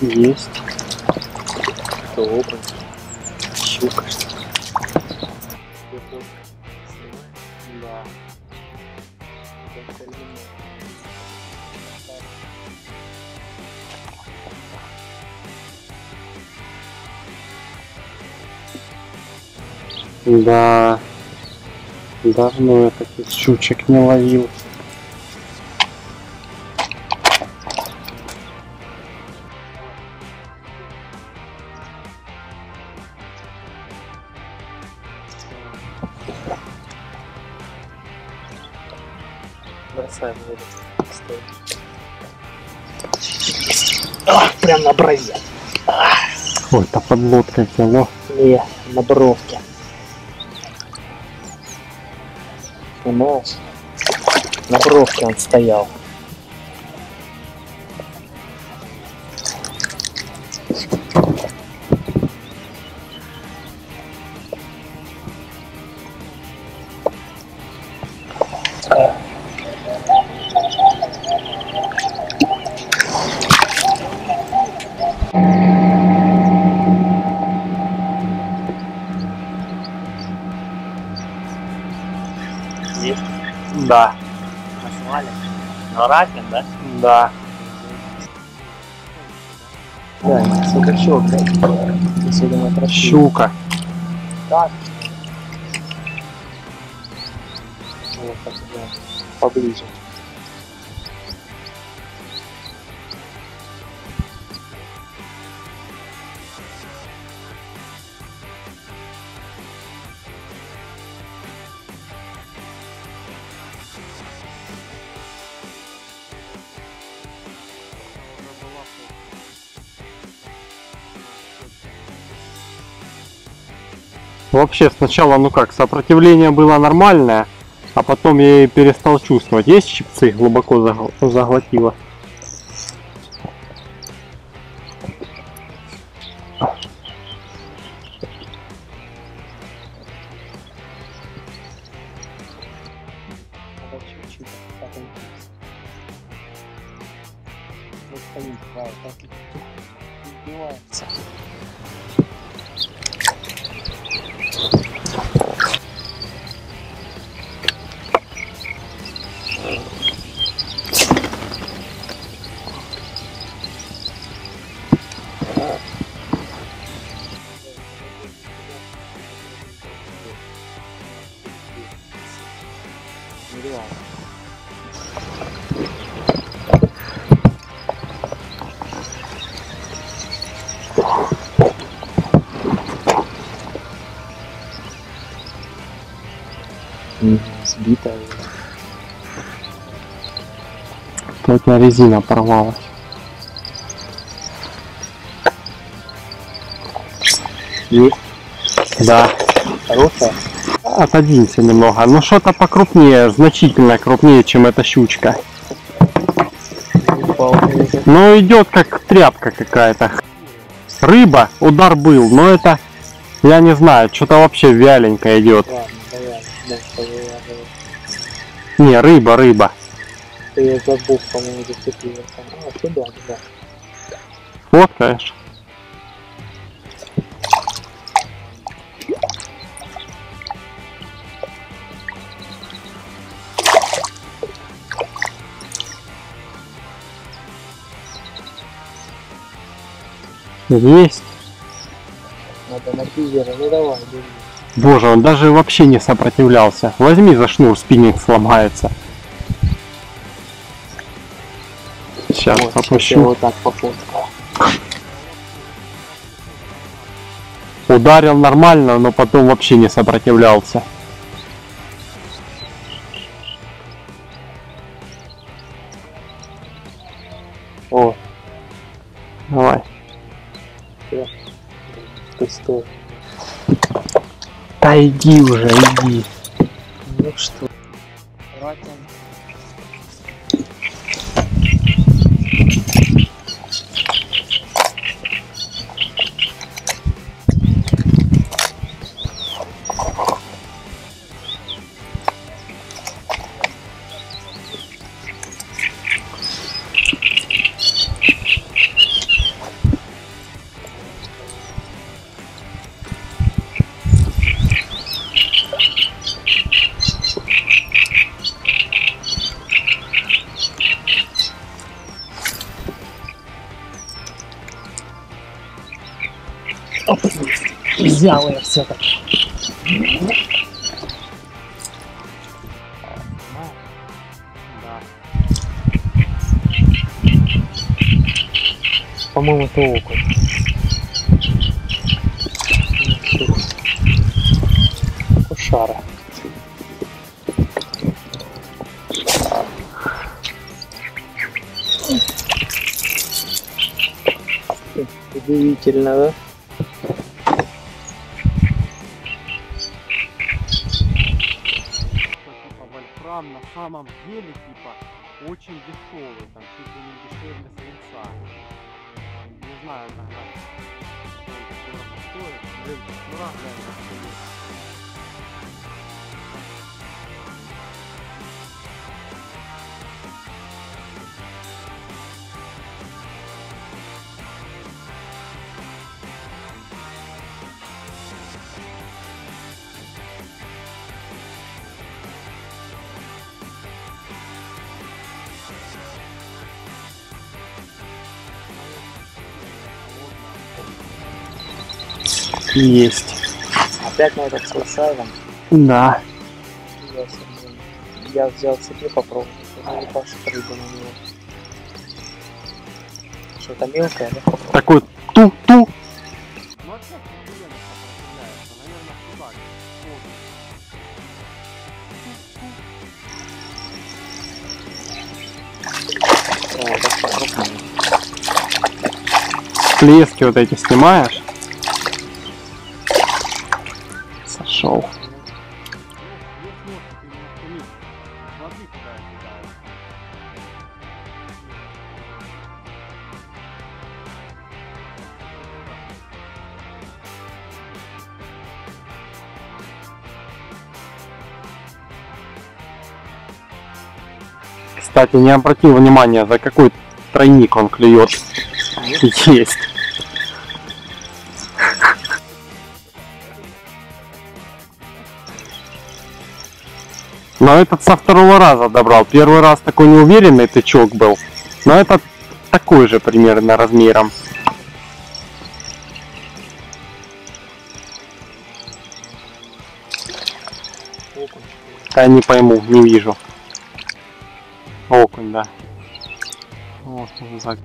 Есть. Добрый. Щука, что ли? Да. Да. Давно я таких щучек не ловил. Воду. Стой. А, прям на брови. Ой, это подлодка взяло. Не, на бровке. Понимаешь? На бровке он стоял. Здесь Да. назвали. Ракин, да? Да. Да, судачок, да? Если думаю, красиво. Щука. Так. Вот так, да. Поближе. Вообще сначала, ну как, сопротивление было нормальное, а потом я и перестал чувствовать. Есть щипцы, глубоко загл- заглотило. Надо чуть-чуть отойти. Вот стоит, да, так и избивается. では Плотная резина порвалась. Есть. Да. Хорошая. Отодвинься немного. Но что-то покрупнее, значительно крупнее, чем эта щучка. Но идет как тряпка какая-то. Рыба, удар был, но это, я не знаю, что-то вообще вяленько идет. Ладно, давай. Может, я Не, рыба, рыба. я забыл, по-моему, зацепила. А, сюда, да. Фоткаешь? Есть. Надо на пизера. Ну давай, бери. Боже, он даже вообще не сопротивлялся. Возьми за шнур, спиннинг сломается. Сейчас Вот, попущу. вот так. Ударил нормально, но потом вообще не сопротивлялся. ad 我是 взял я все-таки. По-моему, это окунь. Кушара. Удивительно, да? Самом деле типа очень дешевый, там чуть ли не дешевле свинца. Не знаю тогда, сколько стоит. Блин, ну раз реально Есть. Опять на этот с лосайвом. Да. Я, взял себе попробовать. На него. Что-то мелкое, да? Такой ту-ту. Всплески вот эти снимаешь? Сошел. Кстати, не обратил внимания, за какой тройник он клюет. Есть. Но этот со второго раза добрал. Первый раз такой неуверенный тычок был. Но этот такой же примерно размером. Я не пойму, не вижу. Окунь, да. Вот он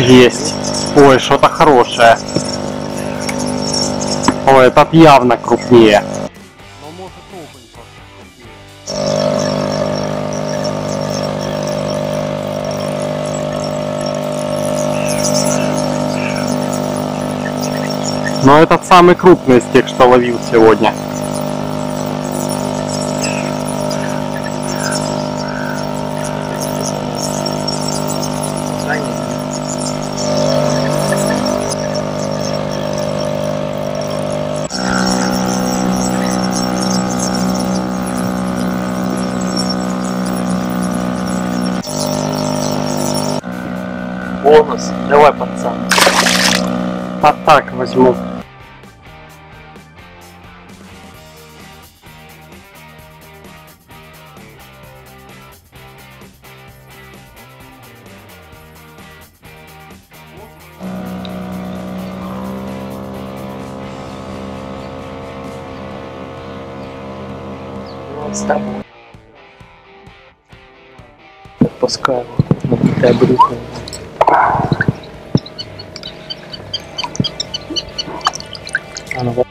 Есть. Ой, что-то хорошее. Ой, этот явно крупнее. Но может окунь просто крупнее. Но этот самый крупный из тех, что ловил сегодня. Бонус. Давай, пацан. А так возьму. С. Отпускаю его. Набитое брюхо. А ну вот.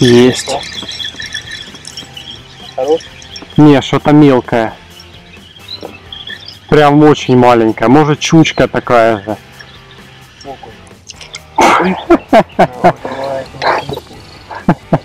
Есть. Хорош? Не, что-то мелкое. Прям очень маленькая. Может чучка такая же. Окунь.